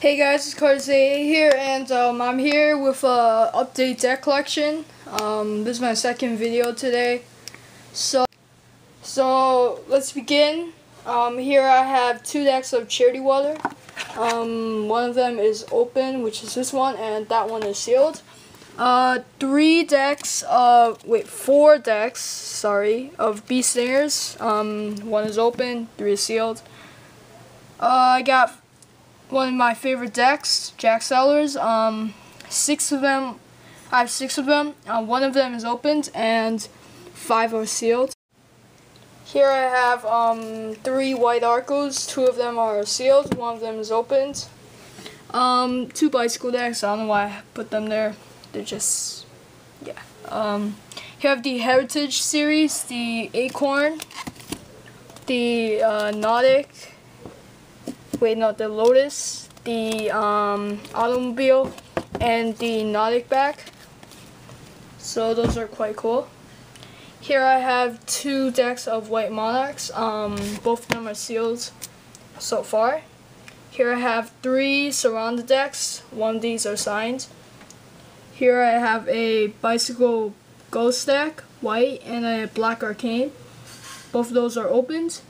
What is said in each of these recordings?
Hey guys, it's Carze here, and um, I'm here with a update deck collection. Um, this is my second video today. So, so let's begin. Um, here I have two decks of Charity Water. Um, one of them is open, which is this one, and that one is sealed. Uh, three decks of, wait, four decks, sorry, of Bee Stingers. Um, one is open, three is sealed. Uh, I got one of my favorite decks, Jack Sellers. Um, six of them, I have six of them. Uh, one of them is opened and five are sealed. Here I have um, three white Arcos. Two of them are sealed. One of them is opened. Um, two bicycle decks. I don't know why I put them there they're just, yeah. Um, here have the Heritage series, the Acorn, the uh, Nautic, wait, not the Lotus, the um, Automobile, and the Nautic back. So those are quite cool. Here I have two decks of White Monarchs. Um, both of them are sealed so far. Here I have three Surrounded decks. One of these are signed. Here I have a Bicycle Ghost deck, white, and a Black Arcane. Both of those are opened.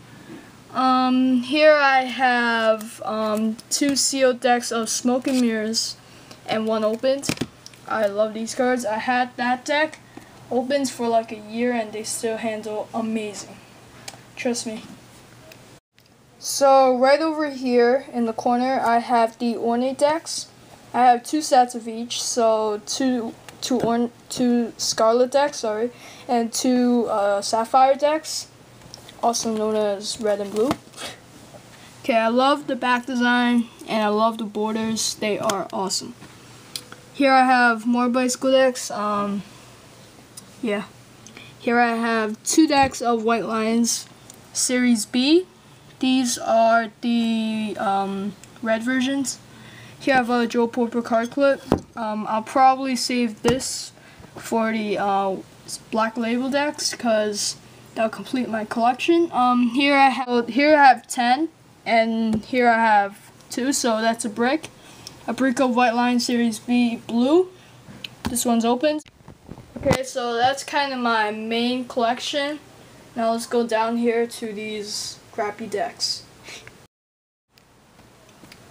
Um, here I have um, two sealed decks of Smoke and Mirrors and one opened. I love these cards. I had that deck opened for like a year and they still handle amazing. Trust me. So right over here in the corner I have the Ornate decks. I have two sets of each, so two two or two scarlet decks, sorry, and two uh, sapphire decks, also known as red and blue. Okay, I love the back design and I love the borders. They are awesome. Here I have more bicycle decks. Um, yeah. Here I have two decks of White Lions Series B. These are the um, red versions. Here I have a Joe Porter card clip. Um, I'll probably save this for the uh, black label decks because that'll complete my collection. Um, here I have here I have ten, and here I have two, so that's a brick. A brick of White Lion Series B blue. This one's open. Okay, so that's kind of my main collection. Now let's go down here to these crappy decks.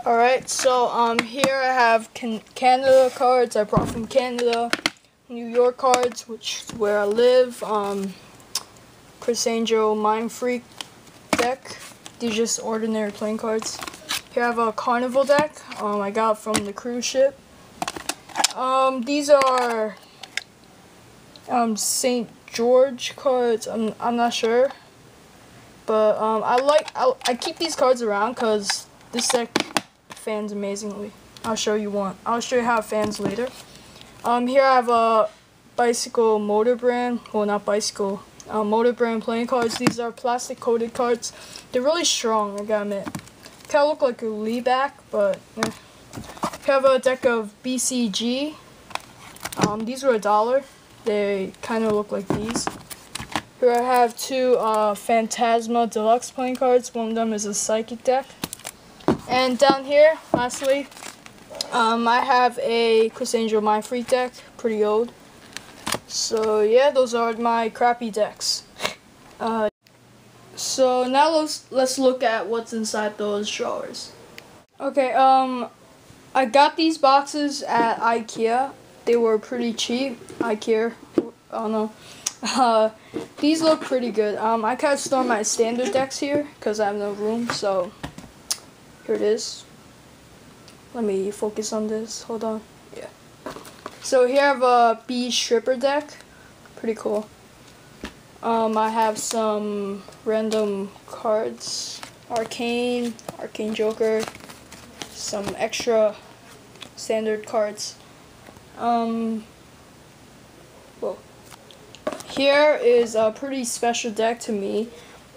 Alright, so um, here I have can Canada cards I brought from Canada, New York cards, which is where I live, um, Criss Angel Mind Freak deck, these just ordinary playing cards. Here I have a Carnival deck um, I got from the cruise ship. Um, these are um, St. George cards, I'm, I'm not sure. But um, I like, I, I keep these cards around because this deck fans amazingly. I'll show you one. I'll show you how it fans later. Um, here I have a bicycle motor brand. Well, not bicycle. Uh, motor brand playing cards. These are plastic coated cards. They're really strong, I gotta admit. Kind of look like a Lee back, but eh. have a deck of BCG. Um, these were a dollar. They kind of look like these. Here I have two uh, Phantasma Deluxe playing cards. One of them is a Psychic deck. And down here, lastly, um, I have a Criss Angel Mind Freak deck, pretty old. So yeah, those are my crappy decks. Uh, so now let's let's look at what's inside those drawers. Okay, um, I got these boxes at IKEA. They were pretty cheap. IKEA, I don't know. Uh, these look pretty good. Um, I kind of store my standard decks here because I have no room, so here it is. Let me focus on this. Hold on. So here I have a B stripper deck. Pretty cool. Um, I have some random cards. Arcane, Arcane Joker, some extra standard cards. Um, here is a pretty special deck to me.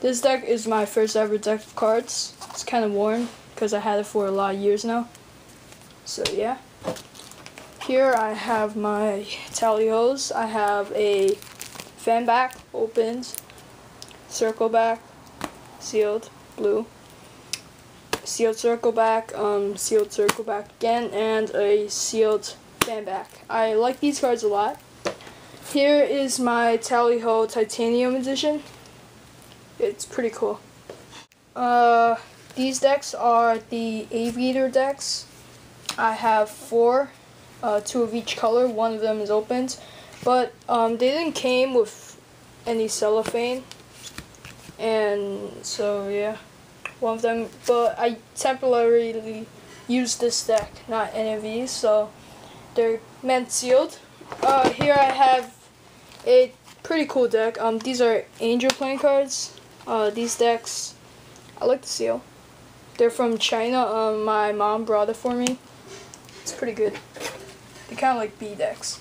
This deck is my first ever deck of cards. It's kind of worn because I had it for a lot of years now. So yeah. Here I have my tally-hos. I have a fan back, opened, circle back, sealed, blue. sealed circle back, um, sealed circle back again, and a sealed fan back. I like these cards a lot. Here is my Tally Ho Titanium Edition. It's pretty cool. Uh, these decks are the Aviator decks. I have four, uh, two of each color. One of them is opened, but um, they didn't came with any cellophane, and so yeah, one of them. But I temporarily used this deck, not any of these, so they're meant sealed. Uh, here I have a pretty cool deck. Um, these are Angel playing cards. Uh, these decks, I like the seal. They're from China. Um, my mom brought it for me. It's pretty good. They kind of like B decks.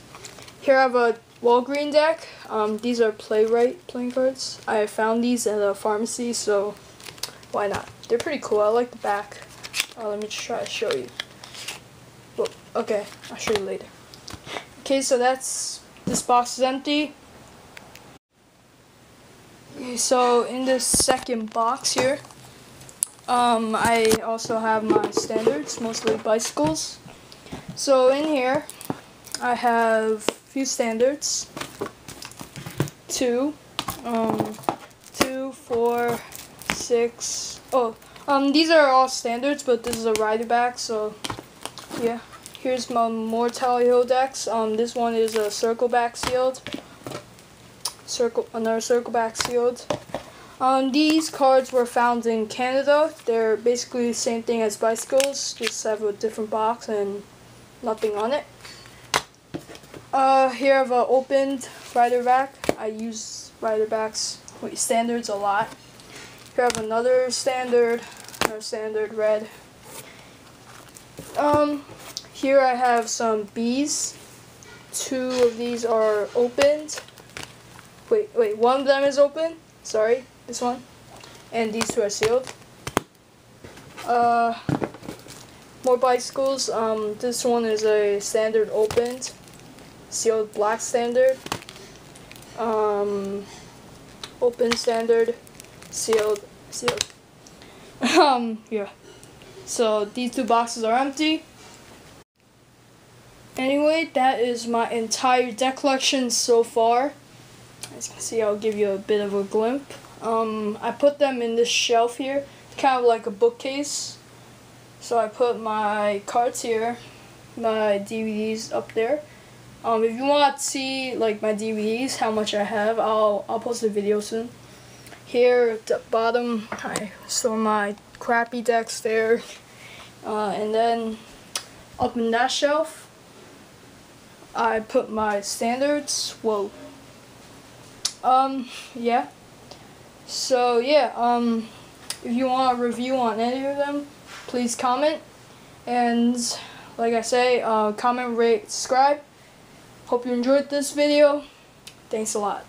Here I have a Walgreen deck. Um, these are Playwright playing cards. I found these at a pharmacy, so why not? They're pretty cool. I like the back. Uh, let me just try to show you. Well, okay, I'll show you later. Okay, so that's this box is empty. Okay, so in this second box here, um, I also have my standards, mostly bicycles. So in here, I have a few standards. Two, um, two, four, six. Oh, um, these are all standards, but this is a rider back, so yeah. Here's my more Tally Ho decks. Um, this one is a circle back sealed. Circle, another circle back sealed. Um, these cards were found in Canada. They're basically the same thing as bicycles, just have a different box and nothing on it. Uh, here I have an opened rider back. I use rider backs, wait, standards a lot. Here I have another standard, another standard red. Um, here I have some bees. Two of these are opened. Wait, wait, one of them is open. Sorry this one, and these two are sealed. Uh, more bicycles. Um, this one is a standard opened, sealed black standard. Um, open standard, sealed, sealed. um, yeah. So these two boxes are empty. Anyway, that is my entire deck collection so far. As you can see, I'll give you a bit of a glimpse. Um, I put them in this shelf here, kind of like a bookcase. So I put my cards here, my DVDs up there. Um, if you want to see like my DVDs, how much I have, I'll I'll post a video soon. Here at the bottom, I store my crappy decks there, uh, and then up in that shelf, I put my standards. Whoa. Um, yeah. So yeah, um, if you want a review on any of them, please comment. And like I say, uh, comment, rate, subscribe. Hope you enjoyed this video. Thanks a lot.